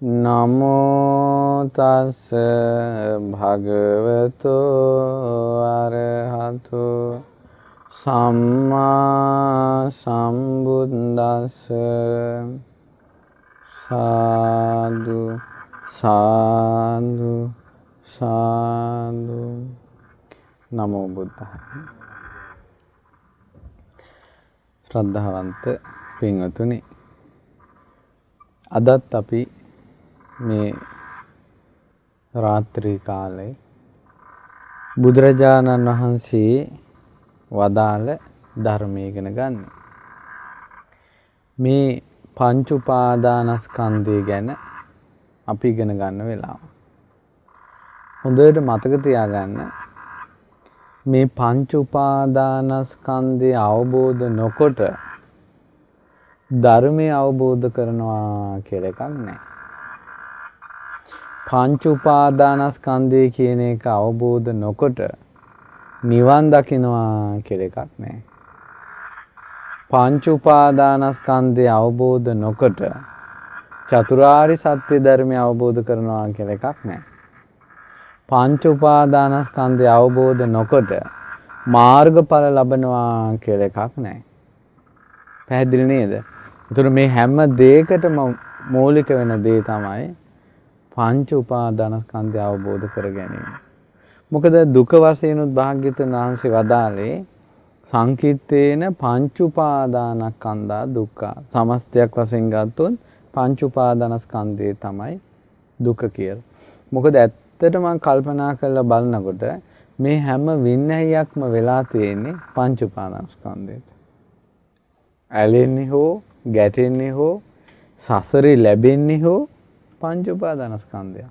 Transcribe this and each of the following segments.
නමෝ තස්ස භගවතු අරහතු සම්මා සම්බුද්දස්ස සාදු සාදු සාදු නමෝ බුද්ධාය ශ්‍රද්ධාවන්ත පින්වතුනි අදත් අපි මේ රාත්‍රී කාලේ බුදුරජාණන් වහන්සේ වදාළ ධර්මය ඉගෙන ගන්න. මේ පංච උපාදානස්කන්ධය ගැන අපි ඉගෙන ගන්න වෙලාව. හොඳට මතක තියාගන්න මේ පංච උපාදානස්කන්ධය අවබෝධ නොකොට ධර්මය අවබෝධ කරනවා කියලා එකක් නැහැ. පංච උපාදානස්කන්ධය කියන එක අවබෝධ නොකොට නිවන් දකින්නවා කියලා එකක් නැහැ. පංච උපාදානස්කන්ධය අවබෝධ නොකොට චතුරාර්ය සත්‍ය ධර්මය අවබෝධ කරනවා කියලා එකක් නැහැ. පංච උපාදානස්කන්ධය අවබෝධ නොකොට මාර්ගඵල ලබනවා කියලා එකක් නැහැ. පැහැදිලි නේද? ඒතර මේ හැම දෙයකටම මූලික වෙන දේ තමයි පංච උපාදානස්කන්ධය අවබෝධ කර ගැනීම. මොකද දුක වශයෙන්ුත් භාග්‍යතුන් වහන්සේ වදාළේ සංකිට්තේන පංච උපාදානස්කන්ධා දුක්ඛ. සමස්තයක් වශයෙන් ගත්තොත් පංච උපාදානස්කන්ධය තමයි දුක කියලා. මොකද ඇත්තට මම කල්පනා කරලා බලනකොට මේ හැම වින්නැහියක්ම වෙලා තියෙන්නේ පංච උපාදානස්කන්ධයට. ඇලෙන්නේ හෝ ගැටෙන්නේ හෝ සසරේ ලැබෙන්නේ හෝ පංච උපාදානස්කන්ධය.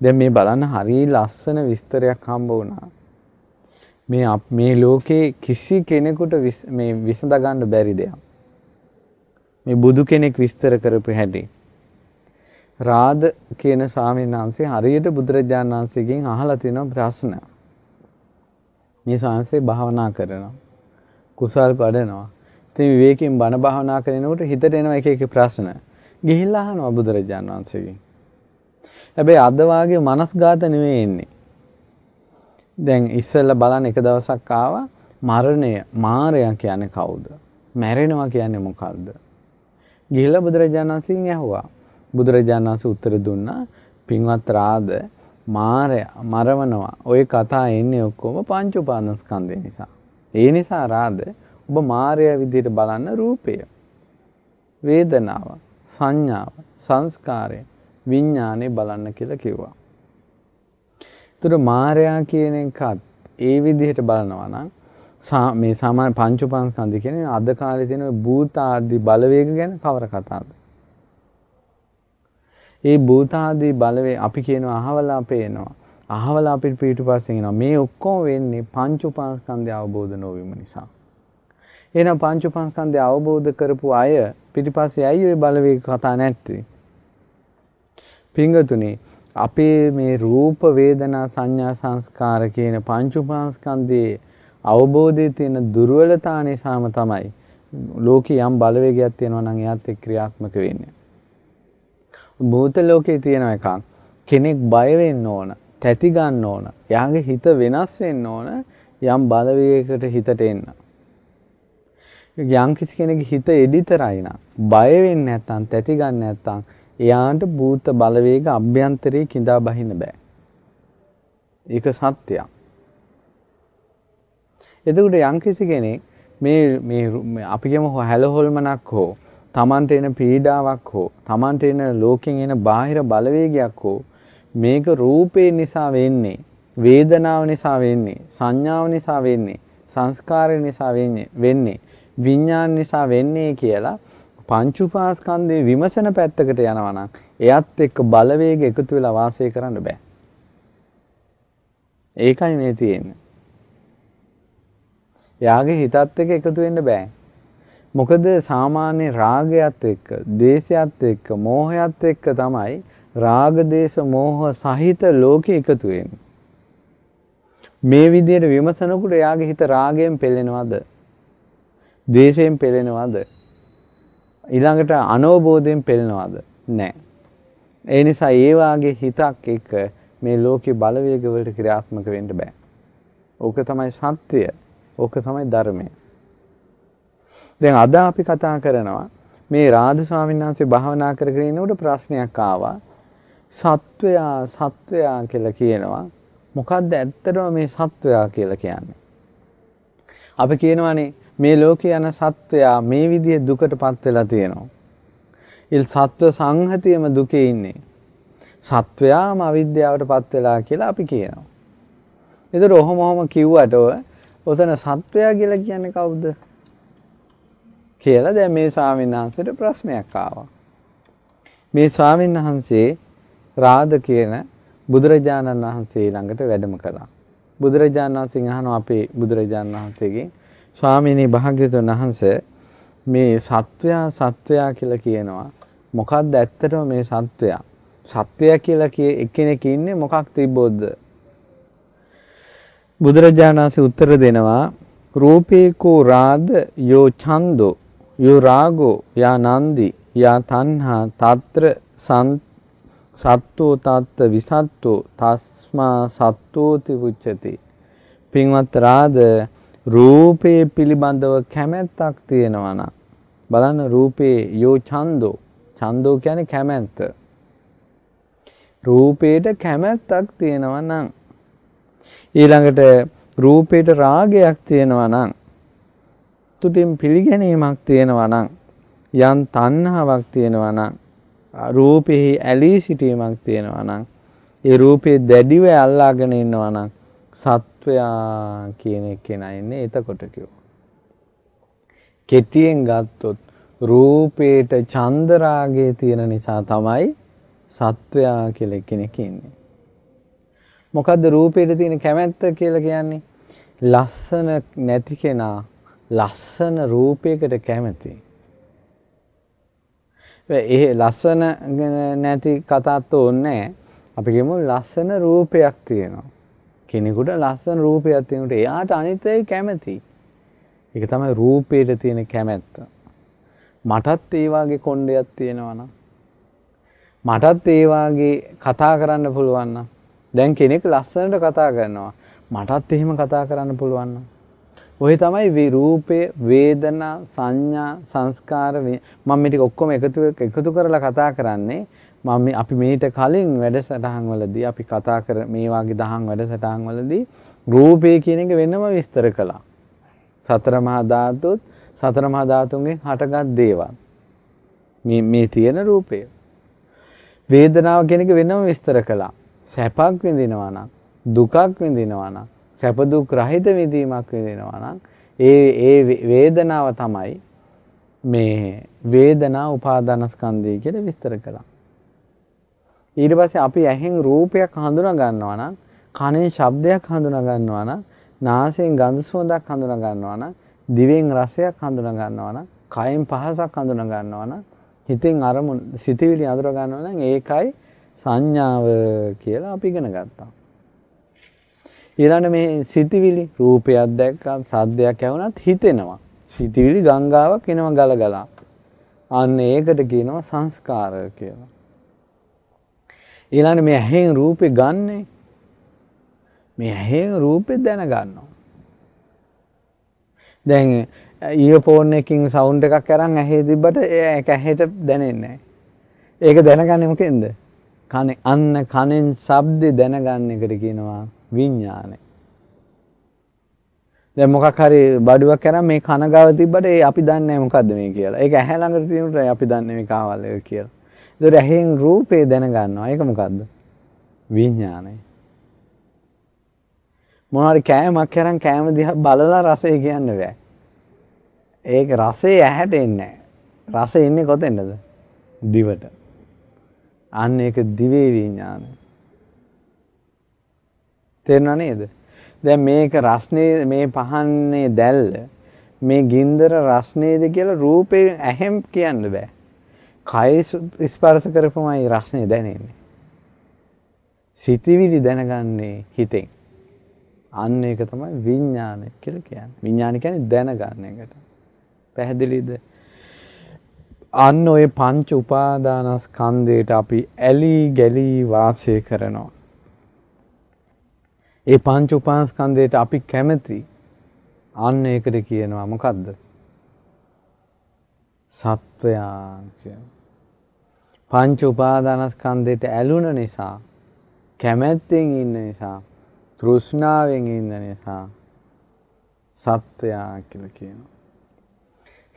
දැන් මේ බලන්න හරිය ලස්සන විස්තරයක් හම්බ වුණා. මේ මේ ලෝකේ කිසි කෙනෙකුට මේ විසඳ ගන්න බැරි දෙයක්. මේ බුදු කෙනෙක් විස්තර කරපු හැටි. රාද කියන ස්වාමීන් වහන්සේ හරියට බුදුරජාණන් වහන්සේගෙන් අහලා තියෙන ප්‍රශ්න. මේ ස්වාමීන්සේ භාවනා කරනවා. කුසල් වඩනවා. ඉතින් විවේකයෙන් බණ භාවනා කරනකොට හිතට එනවා එක එක ප්‍රශ්න. ගිහිල්ලා අහනවා බුදුරජාණන් වහන්සේගෙන්. හැබැයි අද වාගේ මනස්ගත නෙවෙයි එන්නේ. දැන් ඉස්සෙල්ලා බලන්න එක දවසක් ආවා මරණය මාරයා කියන්නේ කවුද? මැරෙනවා කියන්නේ මොකද්ද? ගිහිල්ලා බුදුරජාණන් වහන්සේගෙන් ඇහුවා. බුදුරජාණන් වහන්සේ උත්තර දුන්නා පින්වත් රාද මාරයා මරවනවා. ওই කතා එන්නේ ඔක්කොම පංච උපාදානස්කන්ධය නිසා. ඒ නිසා රාද ඔබ මාරයා විදිහට බලන්න රූපය වේදනාව සංඥාව සංස්කාරය විඥානේ බලන්න කියලා කිව්වා. ඒතර මායя කියන එකත් ඒ විදිහට බලනවා නම් මේ සාමාන්‍ය පංච උපාංශකන්ධ කියන්නේ අද කාලේ තියෙන භූත ආදී බලවේග ගැන කවර කතාවද? ඒ භූත ආදී බලවේ අපි කියනවා අහවලා පේනවා. අහවලා අපිට පිටුපස්සෙන් එනවා. මේ ඔක්කොම වෙන්නේ පංච උපාංශකන්ධය අවබෝධ නොවීම නිසා. එහෙනම් පංච උපාංශකන්ධය අවබෝධ කරපු අය පිටිපස්සේ ඇයි ওই බලවේග කතා නැත්තේ? පිංගතුනි අපේ මේ රූප වේදනා සංඥා සංස්කාර කියන පංච උපාංශකන්ධයේ අවබෝධයේ තියෙන දුර්වලතා නිසාම තමයි ලෝකේ යම් බලවේගයක් තියෙනවා නම් එයාත් එක්ක ක්‍රියාත්මක වෙන්නේ. භූත ලෝකේ තියෙන එකක් කෙනෙක් බය වෙන්න ඕන, තැති ගන්න ඕන, එයාගේ හිත වෙනස් වෙන්න ඕන යම් බලවේගයකට හිතට එන්න. යම් කිසි කෙනෙකුගේ හිත එඩිතරයි නම් බය වෙන්නේ නැත්නම් තැති ගන්න නැත්නම් එයාට භූත බලවේග අභ්‍යන්තරේ කිඳා බහින්න බෑ. ඒක සත්‍යයක්. එතකොට යම් කිසි කෙනෙක් මේ මේ අපි කියමු හැලහොල්මනක් හෝ තමන්ට එන පීඩාවක් හෝ තමන්ට එන ලෝකෙන් එන බාහිර බලවේගයක් හෝ මේක රූපේ නිසා වෙන්නේ වේදනාව නිසා වෙන්නේ සංඥාව නිසා වෙන්නේ සංස්කාරය නිසා වෙන්නේ වෙන්නේ විඥාන නිසා වෙන්නේ කියලා පංච උපාස්කන්ධේ විමසන පැත්තකට යනවා නම් එයත් එක්ක බලවේග එකතු වෙලා වාසය කරන්න බෑ. ඒකයි මේ තියෙන්නේ. එයාගේ හිතත් එක්ක එකතු වෙන්න බෑ. මොකද සාමාන්‍ය රාගයත් එක්ක, ද්වේෂයත් එක්ක, මෝහයත් එක්ක තමයි රාග, දේශ, මෝහ සහිත ලෝකෙ එකතු වෙන්නේ. මේ විදිහට විමසනකොට එයාගේ හිත රාගයෙන් පෙළෙනවද? ද්වේෂයෙන් පෙළෙනවද? ඊළඟට අනවබෝධයෙන් පෙළෙනවද? නැහැ. ඒ නිසා ඒ වාගේ හිතක් එක්ක මේ ලෝකේ බලවේග වලට ක්‍රියාත්මක වෙන්න බෑ. ඕක තමයි සත්‍යය. ඕක තමයි ධර්මය. දැන් අද අපි කතා කරනවා මේ රාධ ස්වාමීන් වහන්සේ භාවනා කරගෙන ඉන්නකොට ප්‍රශ්නයක් ආවා. සත්වයා සත්වයා කියලා කියනවා. මොකද්ද ඇත්තටම මේ සත්වයා කියලා කියන්නේ? අපි කියනවානේ මේ ලෝකේ යන සත්වයා මේ විදිහේ දුකටපත් වෙලා තියෙනවා. ඉල් සත්ව සංහතියම දුකේ ඉන්නේ. සත්වයාම අවිද්‍යාවටපත් වෙලා කියලා අපි කියනවා. ඒතර ඔහොම ඔහොම කිව්වට ඔතන සත්වයා කියලා කියන්නේ කවුද? කියලා දැන් මේ ස්වාමීන් වහන්සේට ප්‍රශ්නයක් ආවා. මේ ස්වාමීන් වහන්සේ රාද කියන බුදුරජාණන් වහන්සේ ළඟට වැඩම කළා. බුදුරජාණන් වහන්සේ අහනවා අපේ බුදුරජාණන් වහන්සේගෙන් ස්වාමීනි භාග්‍යවතුන් වහන්සේ මේ සත්වයා සත්වයා කියලා කියනවා. මොකක්ද ඇත්තටම මේ සත්වයා? සත්වයා කියලා කිය එක්කෙනෙක් ඉන්නේ මොකක් තිබ්බොත්ද? බුදුරජාණන් වහන්සේ උත්තර දෙනවා රූපේකෝ රාද යෝ ඡන්தோ යෝ රාගෝ යා නන්දි යා තණ්හා తත්‍ර සත්තෝ තත්ත විසත්තෝ තස්මා සත්තෝති උච්චති පින්වත් රාද රූපේ පිළිබඳව කැමැත්තක් තියෙනවා නම් බලන්න රූපේ යෝ ඡන්தோ ඡන්தோ කියන්නේ කැමැත්ත. රූපේට කැමැත්තක් තියෙනවා නම් ඊළඟට රූපේට රාගයක් තියෙනවා නම් තුටින් පිළිගැනීමක් තියෙනවා නම් යම් තණ්හාවක් තියෙනවා නම් රූපෙහි ඇලී සිටීමක් තියෙනවා නම් ඒ රූපේ දැඩිව අල්ලාගෙන ඉන්නවා නම් සත්වයා කියන කෙනා ඉන්නේ එතකොට කිව්වා. කෙටියෙන් ගත්තොත් රූපේට චන්දරාගය තියෙන නිසා තමයි සත්වයා කියලා කෙනෙක් ඉන්නේ. මොකද්ද රූපේට තියෙන කැමැත්ත කියලා කියන්නේ? ලස්සන නැති කෙනා ලස්සන රූපයකට කැමති. ඒ ලස්සන නැති කතාත් ඕනේ අපි කියමු ලස්සන රූපයක් තියෙනවා. කෙනෙකුට ලස්සන රූපයක් තියෙනකොට එයාට අනිත් අය කැමති. ඒක තමයි රූපේට තියෙන කැමැත්ත. මටත් ඒ වාගේ කොණ්ඩයක් තියෙනවා නම් මටත් ඒ වාගේ කතා කරන්න පුළුවන් නම් දැන් කෙනෙක් ලස්සනට කතා කරනවා මටත් එහෙම කතා කරන්න පුළුවන් නම් ඔය තමයි රූපේ වේදනා සංඥා සංස්කාර මම මේ ටික ඔක්කොම එකතු එකතු කරලා කතා කරන්නේ මම අපි මේට කලින් වැඩසටහන් වලදී අපි කතා කර මේ වගේ දහම් වැඩසටහන් වලදී රූපේ කියන එක වෙනම විස්තර කළා සතර මහා ධාතුත් සතර මහා ධාතුන්ගෙන් හටගත් දේවල් මේ මේ තියෙන රූපය වේදනාව කියන එක වෙනම විස්තර කළා. සැපක් විඳිනවා නම් දුකක් විඳිනවා නම් සැප දුක් රහිත විඳීමක් විඳිනවා නම් ඒ ඒ වේදනාව තමයි මේ වේදනා උපාදානස්කන්ධය කියලා විස්තර කළා. ඊට පස්සේ අපි ඇහෙන් රූපයක් හඳුනා ගන්නවා නම් කනෙන් ශබ්දයක් හඳුනා ගන්නවා නම් නාසයෙන් ගඳ සුවඳක් හඳුනා ගන්නවා නම් දිවෙන් රසයක් හඳුනා ගන්නවා නම් කයෙන් පහසක් හඳුනා ගන්නවා නම් හිතෙන් අරමුණ සිතවිලි අඳුර ගන්නවා නම් ඒකයි සංඥාව කියලා අපි ඉගෙන ගත්තා. ඊළඟ මේ සිතවිලි රූපයක් දැක්කත් සද්දයක් ඇහුණත් හිතෙනවා. සිතවිලි ගංගාවක් එනවා ගලගලා. අන්න ඒකට කියනවා සංස්කාර කියලා. ඊළඟ මේ ඇහෙන් රූපේ ගන්නෙ මේ ඇහෙන් රූපේ දැනගන්නවා. දැන් ඊයර්ෆෝන් එකකින් සවුන්ඩ් එකක් අරන් ඇහි තිබ්බට ඒක ඇහෙට දැනෙන්නේ නැහැ. ඒක දැනගන්නේ මොකෙන්ද? කනේ අන්න කනෙන් ශබ්ද දැනගන්න එකට කියනවා විඥානය. දැන් මොකක් හරි බඩුවක් අරන් මේ කන ගාව තිබ්බට ඒ අපි දන්නේ නැහැ මොකද්ද මේ කියලා. ඒක ඇහැ ළඟට තියෙනුට අපි දන්නේ මේ කාවල් එක කියලා. ඒතර ඇහෙන් රූපේ දැනගන්නවා. ඒක මොකද්ද? විඥානය. මොනවාරි කෑමක් අරන් කෑම දිහා බලලා රසය කියන්න බෑ. ඒක රසේ ඇහැට එන්නේ රස එන්නේ කොතෙන්ද? දිවට. අන්න ඒක දිවේ විඥානය. තේරුණා නේද? දැන් මේක රස්නේ මේ පහන්නේ දැල්ල මේ ගින්දර රස්නේද කියලා රූපේ ඇහෙම් කියන්න බෑ. කය ස්පර්ශ කරපුමයි රස්නේ දැනෙන්නේ. සිතිවිලි දැනගන්නේ හිතෙන්. අන්න ඒක තමයි විඥානය කියලා කියන්නේ. විඥාන කියන්නේ දැනගන්න එකට. පැහැදිලිද? අන්න ඔය පංච උපාදානස්කන්ධයට අපි ඇලී ගැලී වාසය කරනවා. ඒ පංච උපාදානස්කන්ධයට අපි කැමති. අන්න ඒකට කියනවා මොකද්ද? සත්වයා කියන. පංච උපාදානස්කන්ධයට ඇලුන නිසා කැමැත්තෙන් ඉන්න නිසා තෘෂ්ණාවෙන් ඉන්න නිසා සත්වයා කියලා කියනවා.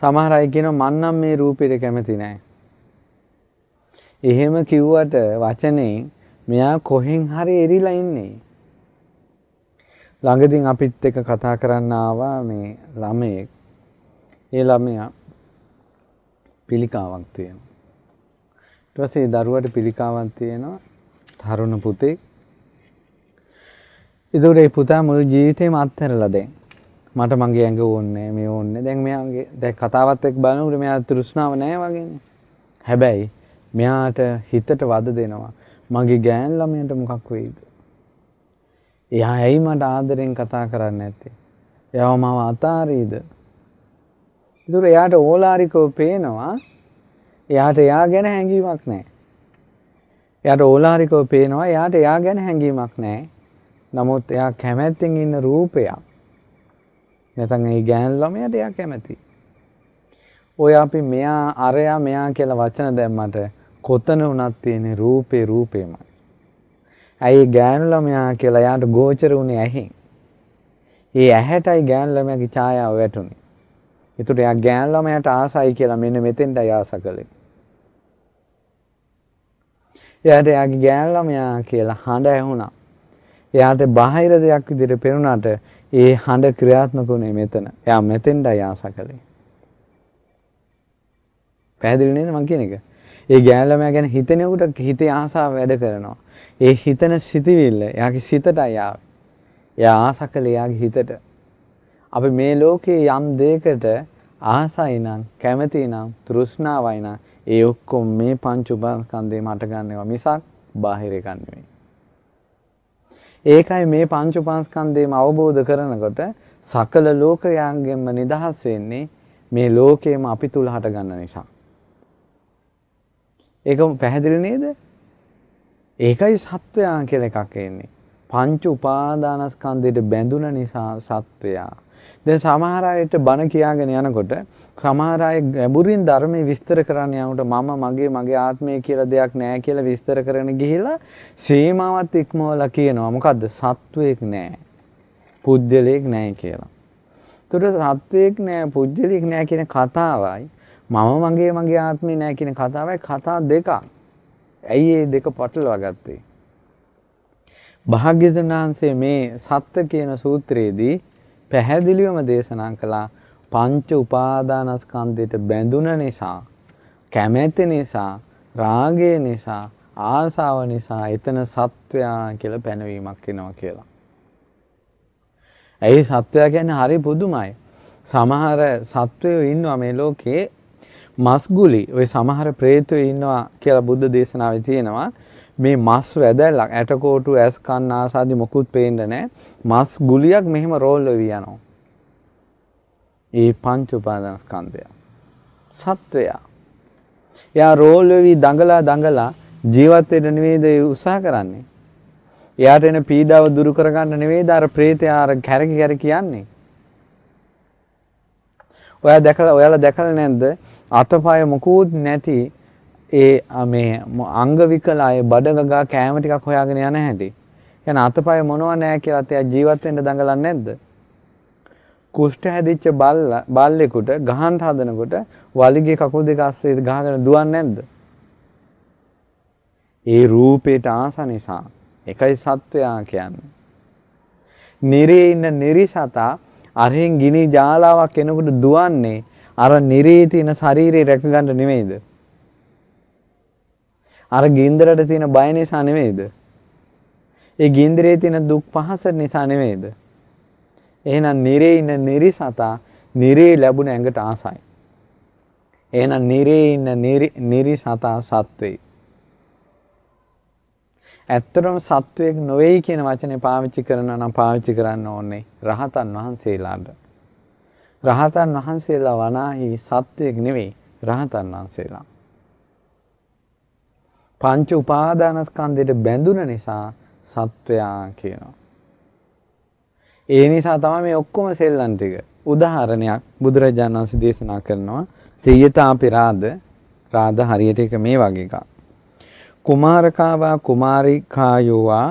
සමහර අය කියනවා මන් නම් මේ රූපෙට කැමති නෑ. එහෙම කිව්වට වචනේ මෙයා කොහෙන් හරි එරිලා ඉන්නේ. ළඟදීන් අපිත් එක්ක කතා කරන්න ආවා මේ ළමයෙක්. ඒ ළමයා පිළිකාවක් තියෙනවා. ඊට පස්සේ දරුවට පිළිකාවක් තියෙනවා. තරුණ පුතෙක්. ඒතකොට ඒ පුතා මුළු ජීවිතේම අත්හැරලා දැන්. මට මගේ ඇඟ ඕනේ මේ ඕනේ. දැන් මෙයාගේ දැන් කතාවත් එක්ක බලනකොට මෙයා තෘෂ්ණාව නැහැ වගේනේ. හැබැයි මෙයාට හිතට වද දෙනවා. මගේ ගෑන් ළමයට මොකක් වෙයිද? එයා ඇයි මට ආදරෙන් කතා කරන්නේ නැත්තේ? එයාව මම අතාරීද? ඒතර එයාට ඕලාරිකව පේනවා. එයාට එයා ගැන හැඟීමක් නැහැ. එයාට ඕලාරිකව පේනවා. එයාට එයා ගැන හැඟීමක් නැහැ. නමුත් එයා කැමැත්තෙන් ඉන්න රූපයක් නැත්නම් ඒ ගෑනු ළමයාට එයා කැමති. ඔය අපි මෙයා අරයා මෙයා කියලා වචන දැම්මට කොතන වුණත් තියෙන රූපේ රූපේමයි. ඇයි ගෑනු ළමයා කියලා එයාට ගෝචර වුණේ ඇහෙන්. ඒ ඇහැටයි ගෑනු ළමයාගේ ඡායාව වැටුනේ. ඒතකොට එයා ගෑනු ළමයාට ආසයි කියලා මෙන්න මෙතෙන්ටයි ආස කළේ. එයාට එයාගේ ගෑනු ළමයා කියලා හඬ ඇහුණා. එයාට බාහිර දෙයක් විදිහට පෙනුනට ඒ හඬ ක්‍රියාත්මක වුණේ මෙතන. එයා මෙතෙන්ටයි ආස කළේ. පැහැදිලි නේද මං කියන එක? ඒ ගෑනළමයා ගැන හිතෙනකොට හිතේ ආසාව වැඩ කරනවා. ඒ හිතන සිතිවිල්ල එයාගේ සිතටයි ආවේ. එයා ආස කළේ එයාගේ හිතට. අපි මේ ලෝකේ යම් දෙයකට ආසයි නම් කැමති නම් තෘෂ්ණාවයි නම් ඒ ඔක්කොම මේ පංච උපාස්කන්ධේ මට ගන්නවා මිසක් බාහිර එකක් නෙවෙයි. ඒකයි මේ පංච උපාස්කන්ධයම අවබෝධ කරනකොට සකල ලෝකයන්ගෙන්ම නිදහස් වෙන්නේ මේ ලෝකයේම අපි තුල හට ගන්න නිසා. ඒක පැහැදිලි නේද? ඒකයි සත්වයා කියලා එකක් එන්නේ. පංච උපාදානස්කන්ධයට බැඳුන නිසා සත්වයා. දැන් සමහර අයට බණ කියාගෙන යනකොට සමහර අය ගැඹුරින් ධර්මයේ විස්තර කරන්න යනකොට මම මගේ මගේ ආත්මය කියලා දෙයක් නැහැ කියලා විස්තර කරගෙන ගිහිලා සීමාවත් ඉක්මවලා කියනවා මොකද්ද සත්වයක් නැහැ පුජ්‍යලයක් නැහැ කියලා. ඒතකොට සත්වයක් නැහැ පුජ්‍යලයක් නැහැ කියන කතාවයි මම මගේ මගේ ආත්මය නැහැ කියන කතාවයි කතා දෙකක්. ඇයි මේ දෙක පටලවා ගත්තේ? භාග්‍යවතුන් වහන්සේ මේ සත්‍ය කියන සූත්‍රයේදී පැහැදිලිවම දේශනා කළා පංච උපාදානස්කන්ධයට බැඳුන නිසා කැමැති නිසා රාගය නිසා ආසාව නිසා එතන සත්වයා කියලා පැනවීමක් වෙනවා කියලා. ඇයි සත්වයා කියන්නේ හරි පුදුමයි. සමහර සත්වයෝ ඉන්නවා මේ ලෝකේ මස්ගුලි ওই සමහර ප්‍රේතයෝ ඉන්නවා කියලා බුද්ධ දේශනාවේ තියෙනවා. මේ මස් වැදැල්ලක් ඇටකොටු ඇස් කන් ආසාදි මොකුත් පේන්න නැහැ. මස් ගුලියක් මෙහෙම රෝල් වෙවි යනවා. ඒ පංච උපාදානස්කන්ධය. සත්වයා. එයා රෝල් වෙවි දඟලා දඟලා ජීවත් වෙන්න නෙවෙයිද උත්සාහ කරන්නේ. එයාට එන පීඩාව දුරු කරගන්න නෙවෙයිද අර ප්‍රේතයා අර කැරකි කැරකි යන්නේ. ඔයා දැකලා ඔයාලා දැකලා නැද්ද අතපය මොකුත් නැති ඒ මේ අංග විකල අය බඩ ගගා කෑම ටිකක් හොයාගෙන යන හැටි. එහෙනම් අතපය මොනව නැහැ කියලා එයා ජීවත් වෙන්න දඟලන්නේ නැද්ද? කුෂ්ඨ හැදිච්ච බල්ලා බල්ලෙකුට ගහන්න හදනකොට වලිගේ කකුල් දෙක අස්සේ ගහගෙන දුවන්නේ නැද්ද? ඒ රූපේට ආස නිසා එකයි සත්වයා කියන්නේ. නිරේ ඉන්න නිරිසතා අරහෙන් ගිනි ජාලාවක් එනකොට දුවන්නේ අර නිරේ තියෙන ශරීරය රැක ගන්න නෙමෙයිද? අර ගින්දරට තියෙන බය නිසා නෙමෙයිද? ඒ ගින්දරේ තියෙන දුක් පහස නිසා නෙවෙයිද? එහෙනම් නිරේ ඉන්න නිරි සතා නිරේ ලැබුණ ඇඟට ආසයි. එහෙනම් නිරේ ඉන්න නිරි සතා සත්වෙයි. ඇත්තටම සත්වයක් නොවේයි කියන වචනේ පාවිච්චි කරනවා නම් පාවිච්චි කරන්න ඕනේ රහතන් වහන්සේලාට. රහතන් වහන්සේලා වනාහි සත්වයක් නෙවෙයි රහතන් වහන්සේලා. පංච උපාදානස්කන්ධයට බැඳුන නිසා සත්වයා කියනවා. ඒ නිසා තමයි මේ ඔක්කොම සෙල්ලම් ටික. උදාහරණයක් බුදුරජාණන් වහන්සේ දේශනා කරනවා සියතාපි රාද රාද හරියට එක මේ වගේ එකක්. කුමාරකාවා කුමාරිකායෝවා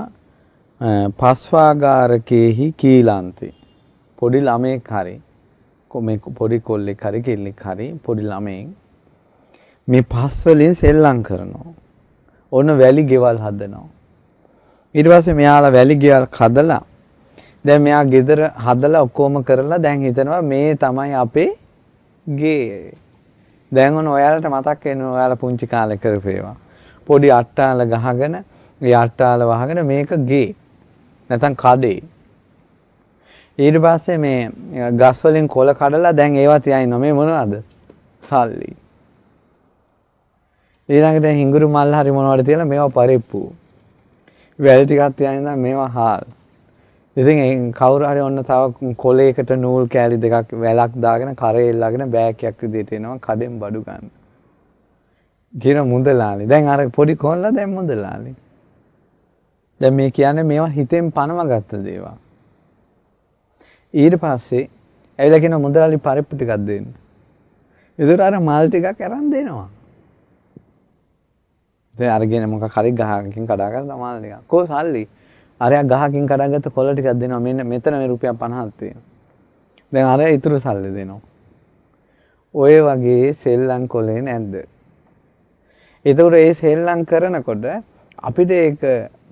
පස්වාගාරකේහි කීලාන්ති. පොඩි ළමෙක් හරි මේ පොඩි කොල්ලෙක් හරි කෙල්ලෙක් හරි පොඩි ළමෙක් මේ පස් වලින් සෙල්ලම් කරනවා. ඔන්න වැලි ගෙවල් හදනවා. ඊට පස්සේ මෙයාලා වැලි ගෙවල් හදලා දැන් මෙයා ගෙදර හදලා ඔක්කොම කරලා දැන් හිතනවා මේ තමයි අපේ ගේ. දැන් ඔන්න ඔයාලට මතක් වෙනවා ඔයාලා පුංචි කාලේ කරපේවා. පොඩි අට්ටාල ගහගෙන ඒ අට්ටාල වහගෙන මේක ගේ. නැත්නම් කඩේ. ඊට පස්සේ මේ ගස් වලින් කොළ කඩලා දැන් ඒවා තියා ඉන්නවා. මේ මොනවද? සල්ලි. ඊළඟට හිඟුරු මල් හරි මොනවද තියලා මේවා පරිප්පු. වැල් ටිකක් තියා ඉඳන් මේවා හාල්. ඉතින් කවුරු හරි ඔන්න තව කොලයකට නූල් කෑලි දෙකක් වැලක් දාගෙන කරේ එල්ලගෙන බෑගයක් විදිහට එනවා කඩෙන් බඩු ගන්න. කියන මුදලාලි. දැන් අර පොඩි කොල්ලා දැන් මුදලාලි. දැන් මේ කියන්නේ මේවා හිතෙන් පනවගත්ත දේවල්. ඊට පස්සේ ඇවිල්ලා කියන මුදලාලි පරිප්පු ටිකක් දෙන්න. ඒතර අර මල් ටිකක් අරන් දෙනවා. දැන් අරගෙන මොකක් හරි ගහකින් කඩාගත්ත මල් ටිකක්. කොහොම සල්ලි? අරයා ගහකින් කඩාගත්ත කොළ ටිකක් දෙනවා. මෙන්න මෙතන මේ රුපියල් 50ක් තියෙනවා. දැන් අරයා ඉතුරු සල්ලි දෙනවා. ඔය වගේ සෙල්ලම් කොලේ නැද්ද? ඒතකොට ඒ සෙල්ලම් කරනකොට අපිට ඒක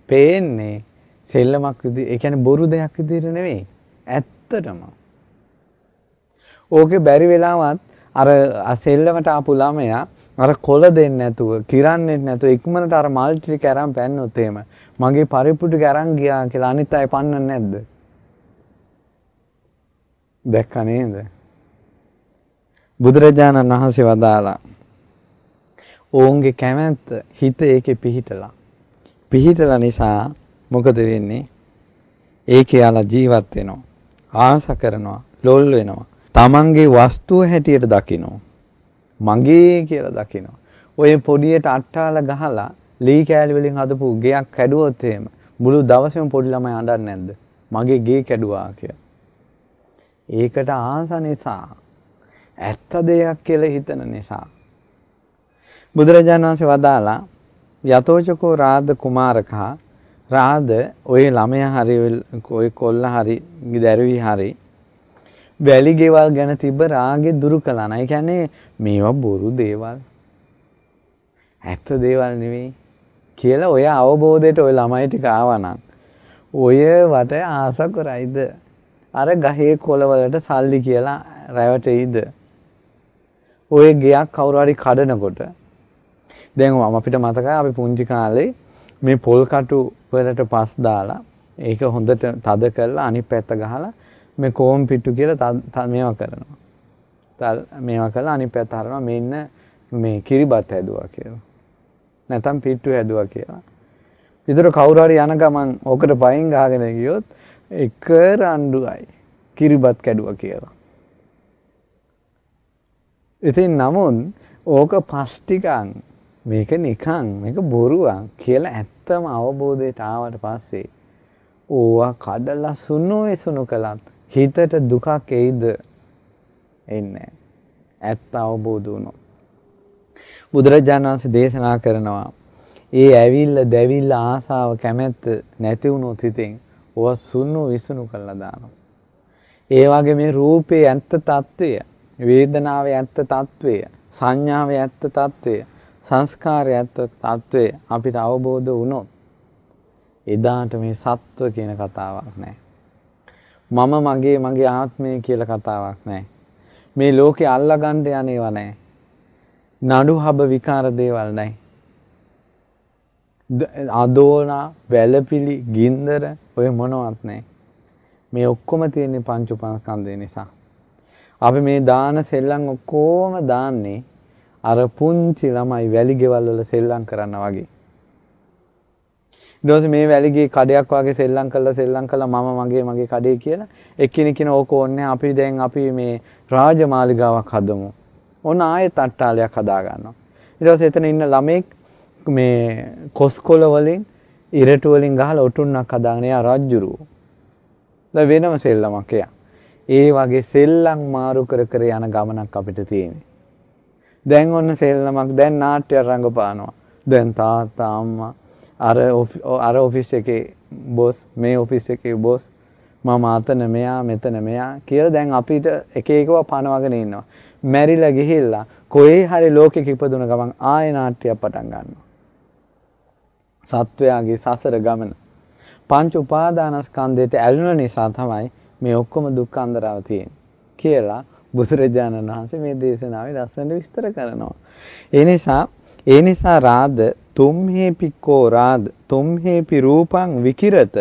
පේන්නේ සෙල්ලමක් විදිහට ඒ කියන්නේ බොරු දෙයක් විදිහට නෙවෙයි. ඇත්තටම. ඕකේ බැරි වෙලාවත් අර සෙල්ලමට ආපු ළමයා අර කොළ දෙන්නේ නැතුව, කිරන්නේ නැතුව ඉක්මනට අර මල් ටික අරන් පැන්නොත් එහෙම මගේ පරිප්පු ටික අරන් ගියා කියලා අනිත් අය පන්නන්නේ නැද්ද? දැක්ක නේද? බුදුරජාණන් වහන්සේ වදාලා ඔවුන්ගේ කැමැත්ත හිත ඒකේ පිහිටලා. පිහිටලා නිසා මොකද වෙන්නේ? ඒකේ යාලා ජීවත් වෙනවා. ආස කරනවා, ලොල් වෙනවා. තමන්ගේ වස්තුව හැටියට දකිනවා. මගේ කියලා දකිනවා. ඔය පොඩියට අට්ටාල ගහලා ලී කෑලි වලින් හදපු ගෙයක් කැඩුවොත් එහෙම මුළු දවසේම පොඩි ළමයි අඬන්නේ නැද්ද? මගේ ගේ කැඩුවා කියලා. ඒකට ආස නිසා ඇත්ත දෙයක් කියලා හිතන නිසා බුදුරජාණන් වහන්සේ වදාලා යතෝචකෝ රාද කුමාරකා රාද ඔය ළමයා හරි ඔය කොල්ල හරි දැරුවි හරි වැලි ගෙවල් ගැන තිබ්බ රාගෙ දුරු කළා නයි කියන්නේ මේවා බොරු දේවල්. ඇත්ත දේවල් නෙවෙයි කියලා ඔය අවබෝධයට ඔය ළමයි ටික ආවනම් ඔය වට ආස කරයිද? අර ගහේ කොළවලට සල්ලි කියලා රැවටෙයිද? ඔය ගයක් කවුරු හරි කඩනකොට දැන් අපිට මතකයි අපි පුංචි කාලේ මේ පොල් කටු වලට පස් දාලා ඒක හොඳට තද කරලා අනිත් පැත්ත ගහලා මේ කෝම් පිට්ටු කියලා මේවා කරනවා. තල් මේවා කරලා අනිත් පැත්ත හරනවා මෙන්න මේ කිරිබත් හැදුවා කියලා. නැතම් පිට්ටු හැදුවා කියලා. විතර කවුරු හරි යන ගමන් ඕකට පයින් ගහගෙන ගියොත් එක රණ්ඩුවයි කිරිබත් කැඩුවා කියලා. ඉතින් නමුත් ඕක පස් ටිකක් මේක නිකන් මේක බොරුවක් කියලා ඇත්තම අවබෝධයට ආවට පස්සේ ඕවා කඩලා සුණු විසුණු කළත් හිතට දුකක් එයිද? එන්නේ ඇත්ත අවබෝධ වුණොත්. බුදුරජාණන් වහන්සේ දේශනා කරනවා ඒ ඇවිල්ල දැවිල්ල ආසාව කැමැත්ත නැති වුණොත් හිතෙන් ඔව සුන්නු විසුණු කරලා දානවා. ඒ වගේ මේ රූපේ ඇත්ත తත්වය, වේදනාවේ ඇත්ත తත්වය, සංඥාවේ ඇත්ත తත්වය, සංස්කාරයේ ඇත්ත తත්වය අපිට අවබෝධ වුණොත් එදාට මේ සත්ව කියන කතාවක් නැහැ. මම මගේ මගේ ආත්මය කියලා කතාවක් නැහැ. මේ ලෝකේ අල්ලගන්න යන්නේව නැහැ. නඩු හබ විකාර දේවල් නැහැ. අදෝනා, වැලපිලි, ගින්දර ඔය මොනවත් නැහැ. මේ ඔක්කොම තියෙන්නේ පංච උපාස්කන්ධය නිසා. අපි මේ දාන සෙල්ලම් ඔක්කොම දාන්නේ අර පුංචි ළමයි වැලි ගෙවල් වල සෙල්ලම් කරන්න වගේ. ඊට පස්සේ මේ වැලිගේ කඩයක් වගේ සෙල්ලම් කරලා සෙල්ලම් කරලා මම මගේ මගේ කඩේ කියලා එක්කිනෙක කින ඕක ඕනේ අපි දැන් අපි මේ රාජමාලිගාවක් හදමු. ඔන්න ආයෙත් අට්ටාලයක් හදා ගන්නවා. ඊට පස්සේ එතන ඉන්න ළමෙක් මේ කොස්කොල වලින් ඉරටු වලින් ගහලා ඔටුන්නක් හදාගෙන එයා රජ්ජුරුව. දැන් වෙනම සෙල්ලමක් එයා. ඒ වගේ සෙල්ලම් මාරු කර කර යන ගමනක් අපිට තියෙන්නේ. දැන් ඔන්න සෙල්ලමක් දැන් නාට්‍ය රංගපානවා. දැන් තාත්තා අම්මා අර අර ඔෆිස් එකේ බොස් මේ ඔෆිස් එකේ බොස් මම අතන මෙයා මෙතන මෙයා කියලා දැන් අපිට එක එකව පනවගෙන ඉන්නවා. මැරිලා ගිහිල්ලා කොහේ හරි ලෝකෙක ඉපදුන ගමන් ආය නාට්‍යයක් පටන් ගන්නවා. සත්වයාගේ සසර ගමන පංච උපාදානස්කන්ධයට ඇලුන නිසා තමයි මේ ඔක්කොම දුක්ඛ අන්දරාව තියෙන්නේ කියලා බුදුරජාණන් වහන්සේ මේ දේශනාවේ ලස්සනට විස්තර කරනවා. ඒ නිසා ඒ නිසා රාද තුම්හේපිකෝ රාද තුම්හේපි රූපං විකිරත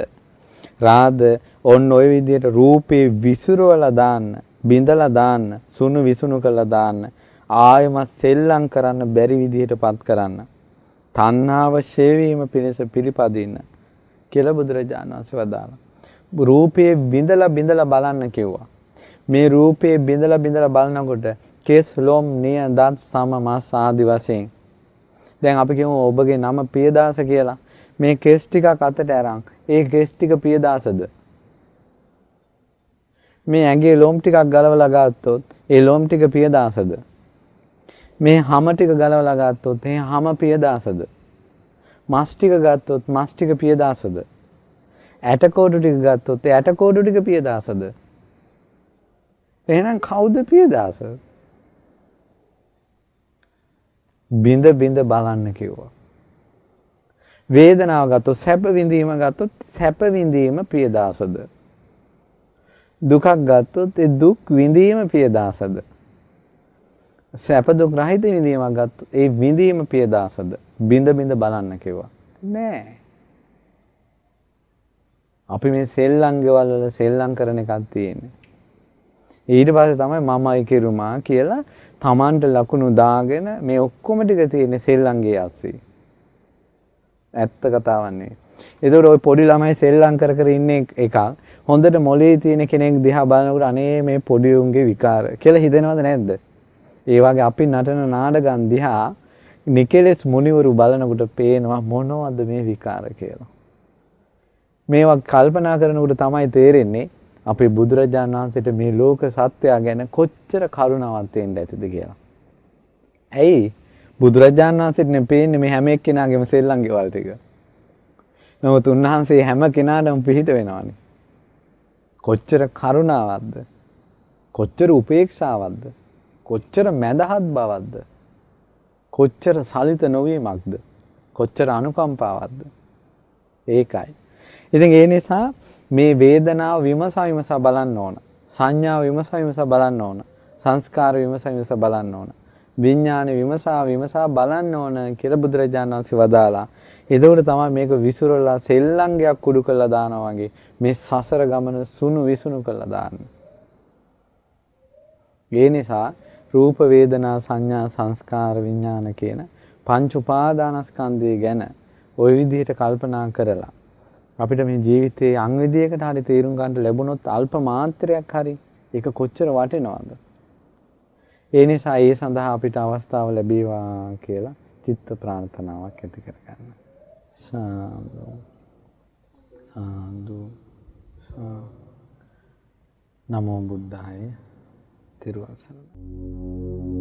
රාද ඔන්න ඔය විදිහට රූපේ විසුරවලා දාන්න බිඳලා දාන්න සුණු විසුණු කරලා දාන්න ආයමත් සෙල්ලම් කරන්න බැරි විදිහටපත් කරන්න තණ්හාව ෂේවීම පිණිස පිළිපදින්න කියලා බුදුරජාණන් වහන්සේ වදාළා. රූපේ බිඳලා බිඳලා බලන්න කිව්වා. මේ රූපේ බිඳලා බිඳලා බලනකොට කේස් ලොම් නිය දත් සම මස් ආදි වශයෙන් දැන් අපි කියමු ඔබගේ නම පියදාස කියලා. මේ කෙස් ටිකක් අතට අරන් ඒ කෙස් ටික පියදාසද? මේ ඇඟේ ලොම් ටිකක් ගලවලා ගත්තොත් ඒ ලොම් ටික පියදාසද? මේ හම ටික ගලවලා ගත්තොත් ඒ හම පියදාසද? මස් ටික ගත්තොත් මස් ටික පියදාසද? ඇටකෝඩු ටික ගත්තොත් ඒ ඇටකෝඩු ටික පියදාසද? එහෙනම් කවුද පියදාස? බිඳ බිඳ බලන්න කිව්වා. වේදනාව ගත්තොත් සැප විඳීම ගත්තොත් සැප විඳීම පියදාසද? දුකක් ගත්තොත් ඒ දුක් විඳීම පියදාසද? සැප දුක් රහිත විඳීමක් ගත්තොත් ඒ විඳීම පියදාසද? බිඳ බිඳ බලන්න කිව්වා. නෑ. අපි මේ සෙල්ලම් ගෙවල් වල සෙල්ලම් කරන එකක් තියෙන්නේ. ඊට පස්සේ තමයි මමයි කිරුමා කියලා Tamanට ලකුණු දාගෙන මේ ඔක්කොම ටික තියෙන්නේ සෙල්ලම්ගේ ඇස්සේ. ඇත්ත කතාවක් නෙවෙයි. ඒතකොට ওই පොඩි ළමයි සෙල්ලම් කර කර ඉන්නේ එකක්. හොඳට මොලේ තියෙන කෙනෙක් දිහා බලනකොට අනේ මේ පොඩි උන්ගේ විකාර කියලා හිතෙනවද නැද්ද? ඒ වගේ අපි නටන නාටකම් දිහා නිකෙලස් මුනිවරු බලනකොට පේනවා මොනවද මේ විකාර කියලා. මේවා කල්පනා කරනකොට තමයි තේරෙන්නේ අපේ බුදුරජාණන් වහන්සේට මේ ලෝක සත්‍යය ගැන කොච්චර කරුණාවක් තියෙන්න ඇතිද කියලා. ඇයි? බුදුරජාණන් වහන්සේට නේ පේන්නේ මේ හැම එක්කෙනාගේම සෙල්ලම් ගෙවල් ටික. නමුත් උන්වහන්සේ හැම කෙනාටම පිහිට වෙනවානේ. කොච්චර කරුණාවක්ද? කොච්චර උපේක්ෂාවක්ද? කොච්චර මැදහත් බවක්ද? කොච්චර සලිත නොවීමක්ද? කොච්චර අනුකම්පාවක්ද? ඒකයි. ඉතින් ඒ නිසා මේ වේදනාව විමසා විමසා බලන්න ඕන. සංඥාව විමසා විමසා බලන්න ඕන. සංස්කාර විමසා විමසා බලන්න ඕන. විඥාන විමසා විමසා බලන්න ඕන කියලා බුදුරජාණන් වහන්සේ වදාලා. එතකොට තමයි මේක විසුරලා සෙල්ලංගයක් කුඩු කරලා දානවා වගේ මේ සසර ගමන සුණු විසුණු කරලා දාන්නේ. ඒ නිසා රූප වේදනා සංඥා සංස්කාර විඥාන කියන පංච උපාදානස්කන්ධය ගැන ওই විදිහට කල්පනා කරලා අපිට මේ ජීවිතයේ අං විදියකට හරි තේරුම් ගන්න ලැබුණොත් අල්ප මාත්‍රයක් හරි ඒක කොච්චර වටිනවද? ඒ නිසා ඒ සඳහා අපිට අවස්ථාව ලැබේවා කියලා චිත්ත ප්‍රාර්ථනාවක් ඇති කරගන්න. සාදු. සාදු. නමෝ බුද්ධාය. තිරුවන් සරණයි